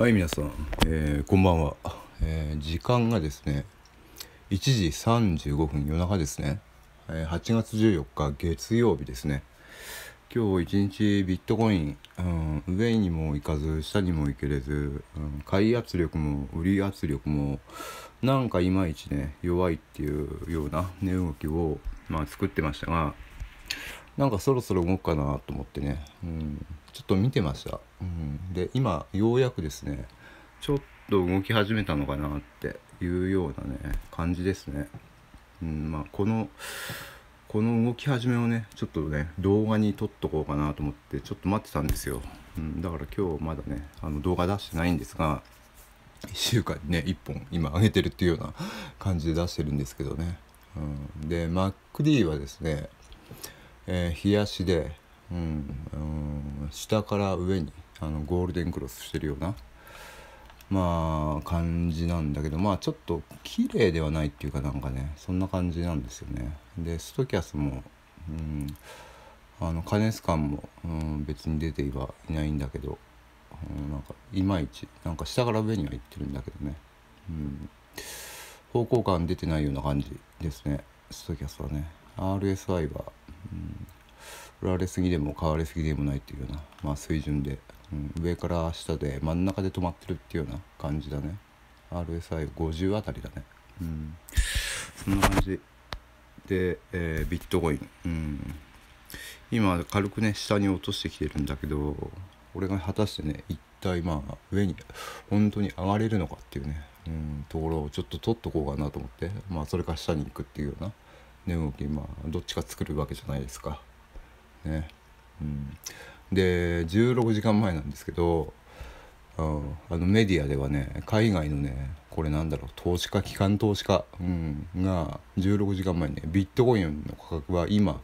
はい皆さん、えー、こんばんは、えー、時間がですね1時35分夜中ですね、えー、8月14日月曜日ですね。今日一日ビットコイン、うん、上にも行かず下にも行けれず、うん、買い圧力も売り圧力もなんかいまいちね弱いっていうような値動きを、まあ、作ってましたがなんかそろそろ動くかなと思ってね、うん、ちょっと見てました、うん、で今ようやくですねちょっと動き始めたのかなっていうようなね感じですね、うん。まあ、このこの動き始めをねちょっとね動画に撮っとこうかなと思ってちょっと待ってたんですよ、うん、だから今日まだねあの動画出してないんですが1週間にね1本今上げてるっていうような感じで出してるんですけどね、うん、で MacD はですねえー、冷やしで、うん、うん、下から上にあのゴールデンクロスしてるようなまあ感じなんだけどまあちょっと綺麗ではないっていうかなんかねそんな感じなんですよね。でストキャスも、うん、あの加熱感も、うん、別に出てはいないんだけど、うん、なんかいまいちなんか下から上にはいってるんだけどね、うん、方向感出てないような感じですねストキャスはね。RSI はうん、売られすぎでも買われすぎでもないっていうような、まあ、水準で、うん、上から下で真ん中で止まってるっていうような感じだね。RSI50 あたりだね。うん。そんな感じ。で、えー、ビットコイン、うん、今軽くね下に落としてきてるんだけど俺が果たしてね一体まあ上に本当に上がれるのかっていうね、うん、ところをちょっと取っとこうかなと思ってまあそれから下に行くっていうような値動きまあどっちか作るわけじゃないですか。ねうん、で16時間前なんですけどあのメディアではね海外のねこれなんだろう投資家機関投資家、うん、が16時間前にねビットコインの価格は今、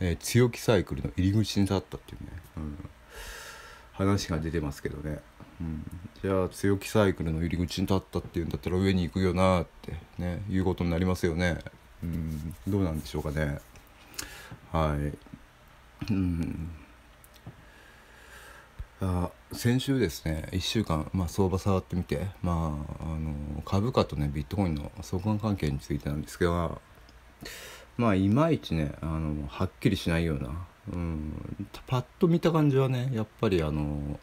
えー、強気サイクルの入り口に立ったっていうね、うん、話が出てますけどね、うん、じゃあ強気サイクルの入り口に立ったっていうんだったら上に行くよなってねいうことになりますよね。うん。どうなんでしょうかね。はい。うん。あ先週ですね1週間、まあ、相場触ってみて、まあ、あの株価とねビットコインの相関関係についてなんですけどまあいまいちねあのはっきりしないような、うん、パッと見た感じはねやっぱりあの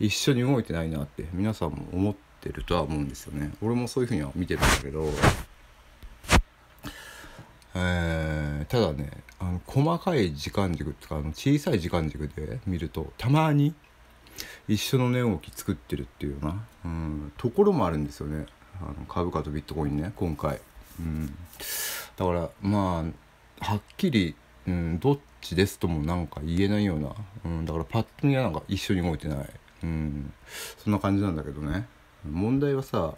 一緒に動いてないなって皆さんも思ってるとは思うんですよね。俺もそういうふうには見てるんだけどえー、ただねあの細かい時間軸とかあの小さい時間軸で見るとたまに一緒の値動き作ってるっていうような、うん、ところもあるんですよね。あの株価とビットコインね今回、うん、だからまあはっきり、うん、どっちですともなんか言えないような、うん、だからパッと見はなんか一緒に動いてない、うん、そんな感じなんだけどね。問題はさ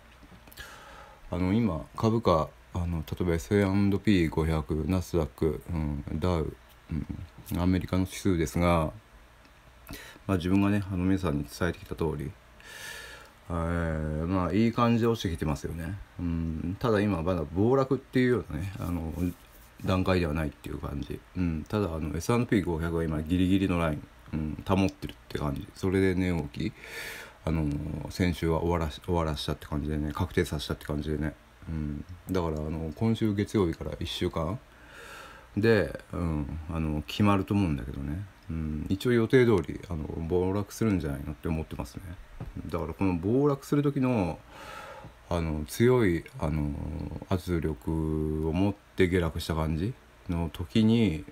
あの今株価あの例えば S&P500 ナスダック、うん、ダウ、うん、アメリカの指数ですが、まあ、自分がねあの皆さんに伝えてきた通り、えー、まあいい感じで落ちてきてますよね、うん、ただ今まだ暴落っていうようなねあの段階ではないっていう感じ、うん、ただあの S&P500 は今ギリギリのライン、うん、保ってるって感じ。それで値、動きあの先週は終わらし終わらしたって感じでね確定させたって感じでねうん、だからあの今週月曜日から1週間で、うん、あの決まると思うんだけどね、うん、一応予定通りあり暴落するんじゃないのって思ってますね。だからこの暴落する時のあの強いあの圧力を持って下落した感じの時に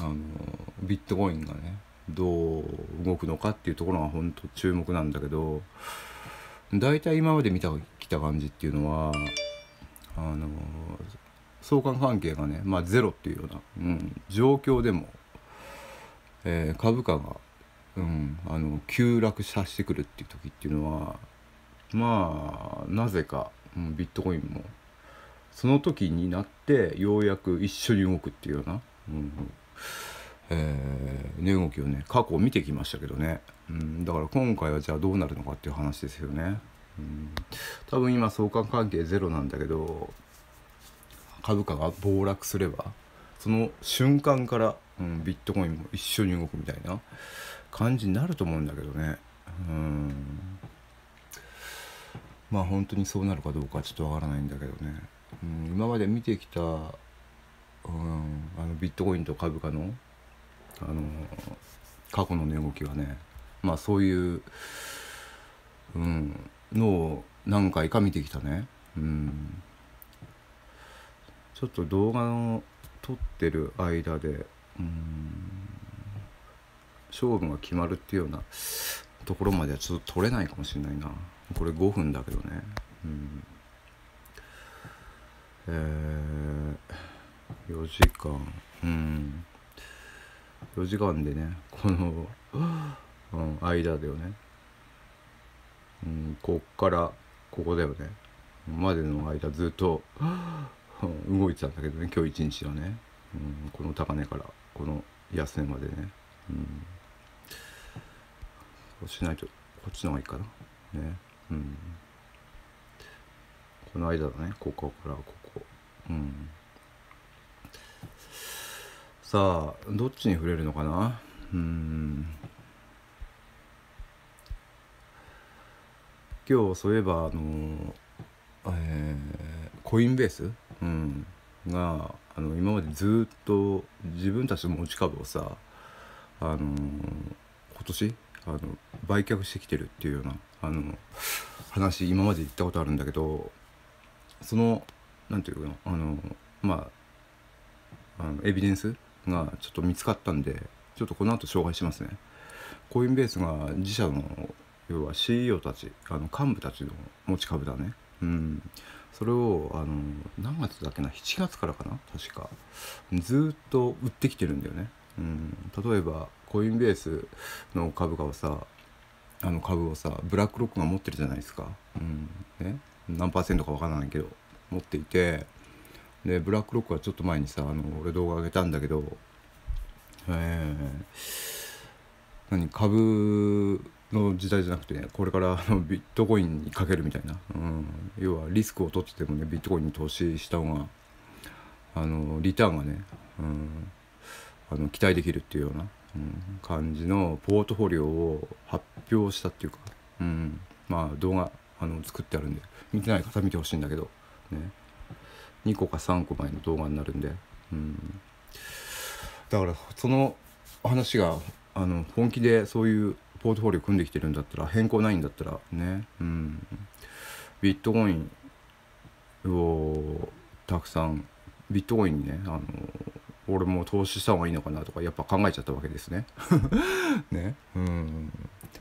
あのビットコインがねどう動くのかっていうところが本当注目なんだけど大体今まで見たきた感じっていうのはあの相関関係がね、まあ、ゼロっていうような、うん、状況でも、えー、株価が、うん、あの急落させてくるっていう時っていうのはまあなぜか、うん、ビットコインもその時になってようやく一緒に動くっていうような、うんえー、値動きをね過去を見てきましたけどね、うん、だから今回はじゃあどうなるのかっていう話ですよね。多分今相関関係ゼロなんだけど株価が暴落すればその瞬間から、うん、ビットコインも一緒に動くみたいな感じになると思うんだけどね。うん。まあ本当にそうなるかどうかちょっとわからないんだけどね、うん、今まで見てきた、うん、あのビットコインと株価のあの過去の値動きはねまあそういう、うん、のを何回か見てきたね。うん、ちょっと動画の撮ってる間で、うん、勝負が決まるっていうようなところまではちょっと撮れないかもしれないな。これ5分だけどね。うんえー、4時間うん4時間でねこの、うん、間だよね、うん、こっからここだよね。までの間ずっと、動いてたんだけどね今日一日はね、うん、この高値からこの安値までね、うん、そうしないとこっちの方がいいかな。ね。うん。この間だねここからここ。うん。さあどっちに触れるのかな。うん。今日そういえばあのえー、コインベース、うん、があの今までずっと自分たちの持ち株をさあの今年あの売却してきてるっていうようなあの話今まで言ったことあるんだけどその何て言うのあのまああのエビデンスがちょっと見つかったんでちょっとこの後紹介しますね。コインベースが自社の要は CEO たちあの幹部たちの持ち株だね。うん、それをあの何月だっけな？7月からかな？確か。ずっと売ってきてるんだよね。うん、例えばコインベースの株価をさあの株をさブラックロックが持ってるじゃないですか、うん。ね、何パーセントかわからないけど持っていてでブラックロックはちょっと前にさあの俺動画上げたんだけどえー、何？株の時代じゃなくてねこれからあのビットコインにかけるみたいな、うん、要はリスクを取っててもねビットコインに投資した方があのリターンがね、うん、あの期待できるっていうようなうん、感じのポートフォリオを発表したっていうか、うん、まあ動画あの作ってあるんで見てない方見てほしいんだけど、ね、2個か3個前の動画になるんで、うん、だからその話があの本気でそういうポートフォリオ組んできてるんだったら変更ないんだったらね、うん、ビットコインをたくさんビットコインにねあの俺も投資した方がいいのかなとかやっぱ考えちゃったわけですね。ね。うん。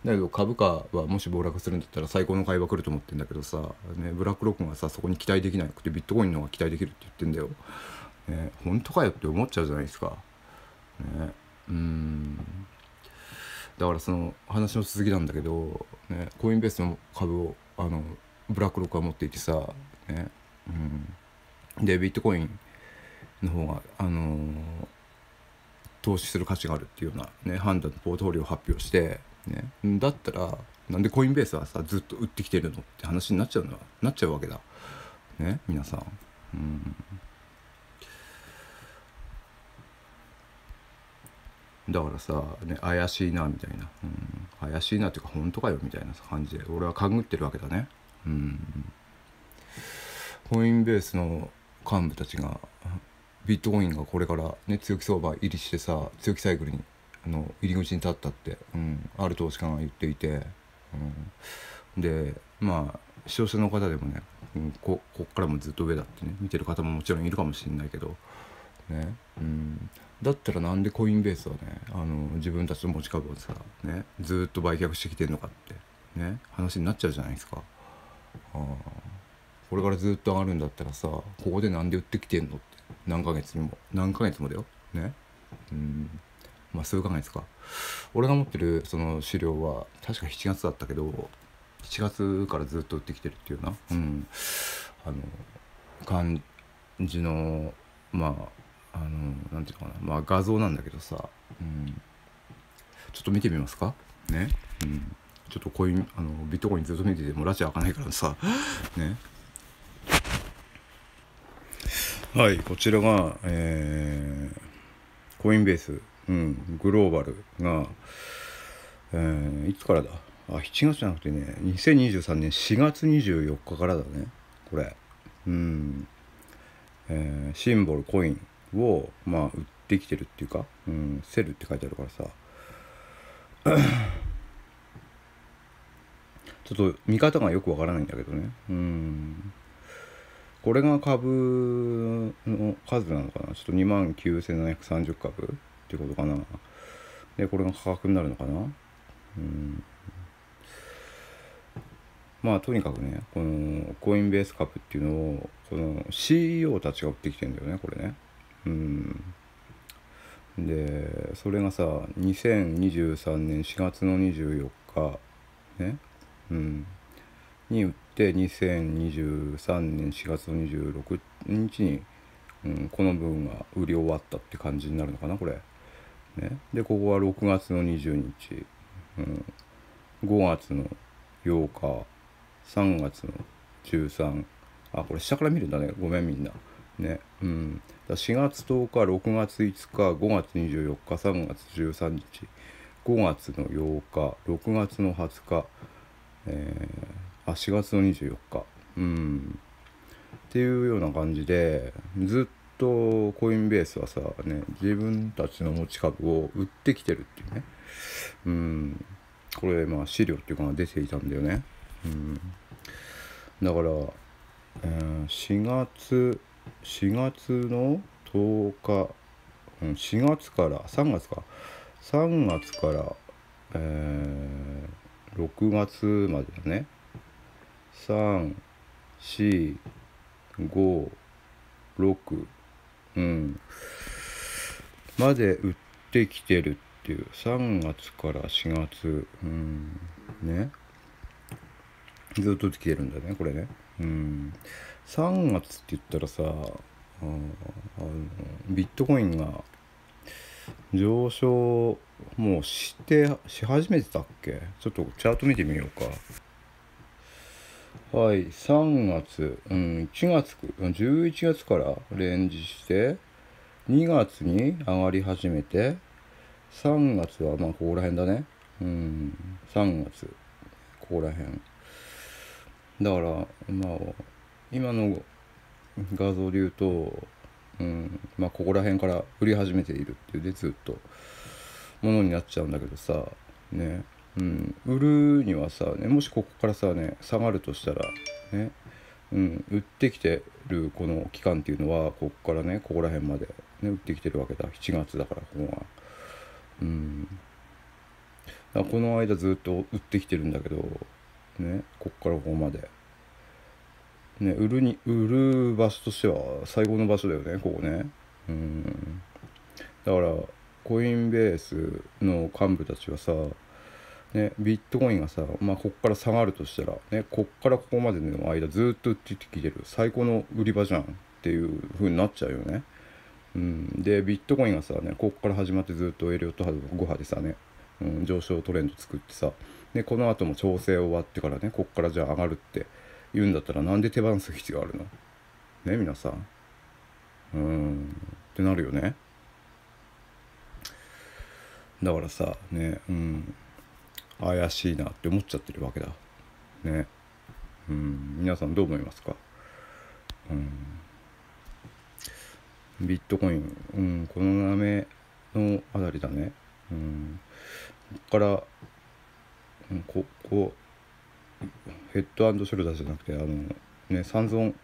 だけど株価はもし暴落するんだったら最高の買いは来ると思ってんだけどさ、ね、ブラックロックがさそこに期待できなくてビットコインの方が期待できるって言ってんだよ。ね、本当かよって思っちゃうじゃないですか。ね、うん。だからその話の続きなんだけど、ね、コインベースの株をあのブラックロックが持っていてさ、ねうん、でビットコインの方が、あのー、投資する価値があるっていうような、ね、判断のポートフォリオを発表して、ね、だったらなんでコインベースはさずっと売ってきてるのって話になっちゃうのなっちゃうわけだ。ね皆さん。うんだからさ、ね、怪しいなみたいな、うん、怪しいなっていうか本当かよみたいな感じで。俺は勘ぐってるわけだね。うん、コインベースの幹部たちがビットコインがこれからね強気相場入りしてさ強気サイクルにあの入り口に立ったって、うん、ある投資家が言っていて、うん、でまあ視聴者の方でもね、うん、ここっからもずっと上だってね見てる方ももちろんいるかもしれないけど。ね、うん、だったらなんでコインベースはねあの自分たちの持ち株をさ、ね、ずっと売却してきてんのかってね話になっちゃうじゃないですか。あこれからずっと上がるんだったらさここで何で売ってきてんのって何ヶ月にも何ヶ月もだよ。ね。うん。まあ数ヶ月か。俺が持ってるその資料は確か7月だったけど7月からずっと売ってきてるっていうな。うん。あの感じのまああのなんていうのかな。まあ画像なんだけどさ、うん、ちょっと見てみますか。ね、うん、ちょっとコインあのビットコインずっと見てても拉致開かないからさ。ね。はいこちらが、えー、コインベース、うん、グローバルが、えー、いつからだ？あ7月じゃなくてね2023年4月24日からだね。これ。うん。えー、シンボルコイン。をまあ売ってきてるっていうか、うん、セルって書いてあるからさ。ちょっと見方がよくわからないんだけどね。うん。これが株の数なのかな？ちょっと2万9730株ってことかな。でこれが価格になるのかな？うん。まあとにかくねこのコインベース株っていうのをこの CEO たちが売ってきてんだよねこれね。うん。でそれがさ2023年4月の24日ね？うん。に売って2023年4月の26日に、うん、この分が売り終わったって感じになるのかなこれ。ね、でここは6月の20日、うん、5月の8日3月の13あこれ下から見るんだね。ごめんみんな。ね？うん。4月10日6月5日5月24日3月13日5月の8日6月の20日えー、あ4月の24日。うん。っていうような感じでずっとコインベースはさね自分たちの持ち株を売ってきてるっていうね。うん。これまあ資料っていうか出ていたんだよね。うん。だから、えー、4月4月の10日、うん、4月から3月か。3月からえー6月までだね。3456うん。まで売ってきてるっていう。3月から4月うんね。ずっと来てるんだねこれね。うん。3月って言ったらさあのビットコインが上昇もうしてし始めてたっけ？ちょっとチャート見てみようか。はい3月。うん1月11月からレンジして2月に上がり始めて3月はまあここら辺だね。うん3月。ここら辺。だからまあ今の画像で言うとうんまあここら辺から売り始めているっていうでずっと。ものになっちゃうんだけどさね。うん売るにはさ、ね、もしここからさね下がるとしたらね。うん売ってきてるこの期間っていうのはここからねここら辺まで、ね、売ってきてるわけだ。7月だからここは。うん。この間ずっと売ってきてるんだけどねこっからここまで。ね売るに売る場所としては最高の場所だよねここね。うん。だからコインベースの幹部たちはさね、ビットコインがさ、まあ、ここから下がるとしたら、ね、こっからここまでの間ずっと売ってきてる最高の売り場じゃんっていう風になっちゃうよね。うん、でビットコインがさ、ね、ここから始まってずっとエリオット波5波でさね、うん、上昇トレンド作ってさでこの後も調整終わってからねこっからじゃあ上がるって言うんだったらなんで手放す必要あるの？ね皆さん。うん。ってなるよね。だからさねうん。怪しいなって思っちゃってるわけだ。ね。うん。皆さんどう思いますか？うん。ビットコイン、うん、この斜めのあたりだね。うん。こっから、ここヘッドショルダーじゃなくてあのね三尊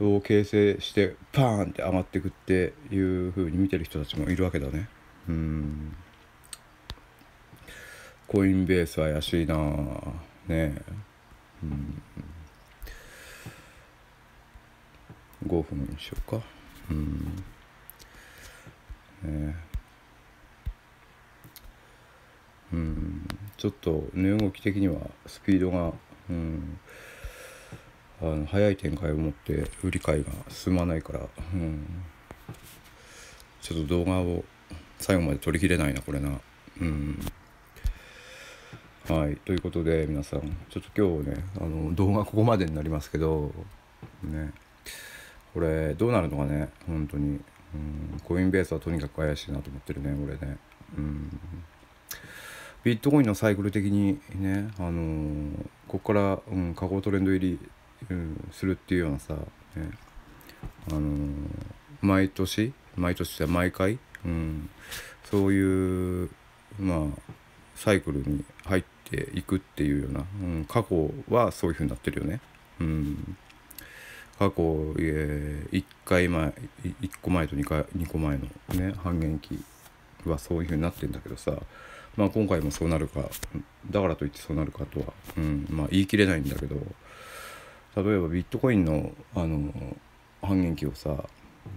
を形成してパーンって上がっていくっていう風に見てる人たちもいるわけだね。うん。コインベース怪しいなね。え、うん、5分にしようか。うん。ね。うん。ちょっと値動き的にはスピードが、うん、あの速い展開を持って売り買いが進まないから、うん、ちょっと動画を最後まで撮りきれないなこれな。うん。はい。ということで皆さんちょっと今日ねあの動画ここまでになりますけどね。これどうなるのかね本当に。うん。コインベースはとにかく怪しいなと思ってるね俺ね。うん。ビットコインのサイクル的にねあのー、ここから、うん、下降トレンド入り、うん、するっていうようなさ、ね、あのー、毎年毎年は毎回、うん、そういうまあサイクルに入っていくっていうような、うん、過去はそういうふうになってるよね。うん過去、えー、1回前1個前と2回2個前のね半減期はそういうふうになってんだけどさまあ今回もそうなるかだからといってそうなるかとは、うんまあ、言い切れないんだけど例えばビットコインのあの半減期をさ、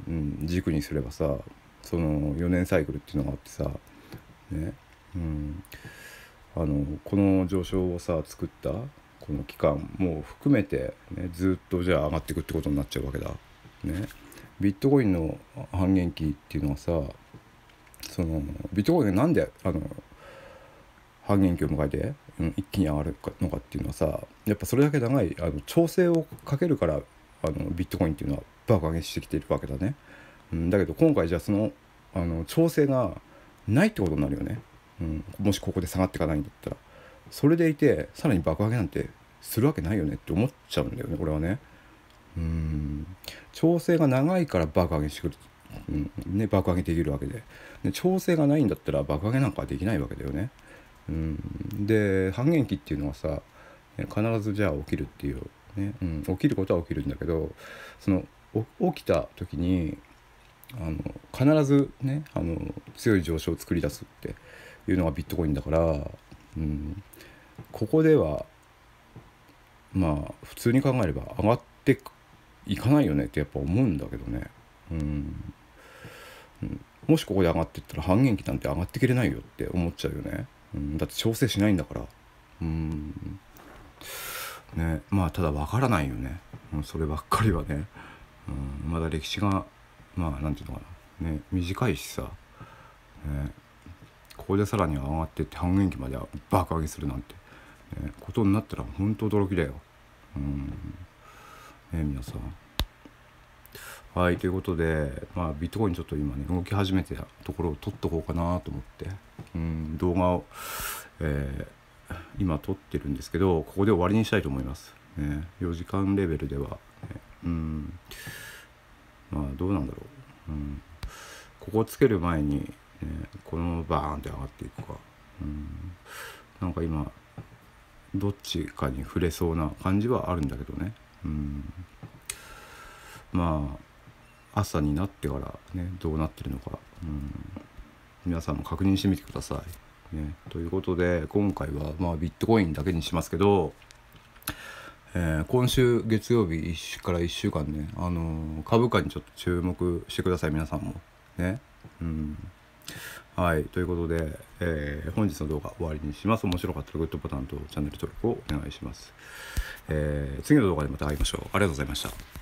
うん、軸にすればさその4年サイクルっていうのがあってさねうんあのこの上昇をさ作ったこの期間も含めて、ね、ずっとじゃあ上がっていくってことになっちゃうわけだ。ね、ビットコインの半減期っていうのはさそのビットコインがなんであの半減期を迎えて、うん、一気に上がるのかっていうのはさやっぱそれだけ長いあの調整をかけるからあのビットコインっていうのは爆上げしてきてるわけだね。うん、だけど今回じゃあそのあの調整がないってことになるよね。うん、もしここで下がっていかないんだったら。それでいてさらに爆上げなんてするわけないよねって思っちゃうんだよね俺はねうん調整が長いから爆上げしてくる、うんね、爆上げできるわけでで調整がないんだったら爆上げなんかできないわけだよねうん。で半減期っていうのはさ必ずじゃあ起きるっていう、ねうん、起きることは起きるんだけどその起きた時にあの必ずねあの強い上昇を作り出すっていうのがビットコインだから、うん、ここではまあ普通に考えれば上がっていかないよねってやっぱ思うんだけどね。うん。もしここで上がっていったら半減期なんて上がってきれないよって思っちゃうよね。うん、だって調整しないんだから。うんねまあただ分からないよね。うん、そればっかりはね。うん、まだ歴史がまあなんていうのかな、ね、短いしさ、ね、ここでさらに上がってって半減期まで爆上げするなんてね、ことになったら本当驚きだよ。うんね、皆さん。はいということで、まあ、ビットコインちょっと今ね動き始めてたところを撮っとこうかなと思って、うん、動画を、えー、今撮ってるんですけどここで終わりにしたいと思います。ね、4時間レベルでは、ね、うん。まあどうなんだろう、うん、ここをつける前に、ね、このままバーンって上がっていくか、うん、なんか今どっちかに触れそうな感じはあるんだけどね。うん。まあ朝になってからねどうなってるのか、うん、皆さんも確認してみてください。ね、ということで今回は、まあ、ビットコインだけにしますけど、えー、今週月曜日から1週間ね、あのー、株価にちょっと注目してください皆さんも。ね。うんはい、ということで、えー、本日の動画終わりにします。面白かったらグッドボタンとチャンネル登録をお願いします。え、次の動画でまた会いましょう。ありがとうございました。